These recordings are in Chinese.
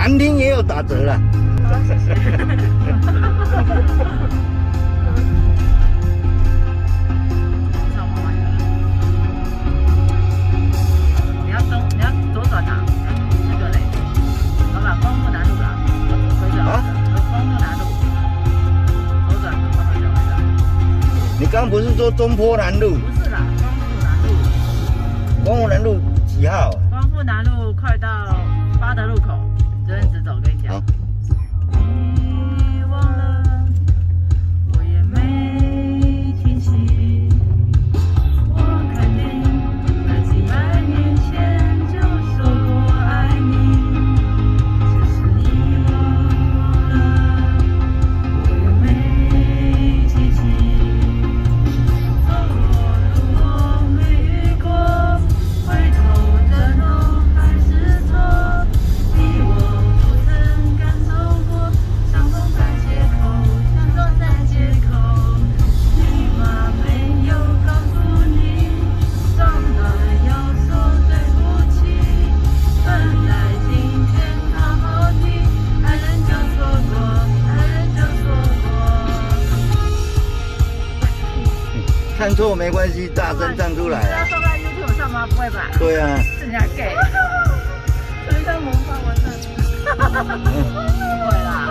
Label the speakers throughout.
Speaker 1: 难听也有打折了。
Speaker 2: 好，谢谢。
Speaker 1: 刚不是说中坡南路？
Speaker 2: 不是啦，
Speaker 1: 光复南路。光复南路几号？
Speaker 2: 光复南路快到八德路口，
Speaker 1: 唱错没关系，大声唱出来。
Speaker 2: 要放在 YouTube 上吗？不会吧？
Speaker 1: 对啊。
Speaker 2: 是 人家给。所以在模仿我唱。不会啦。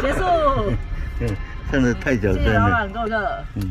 Speaker 2: 结束。
Speaker 1: 嗯，唱的太小声了。
Speaker 2: 老板够热。嗯。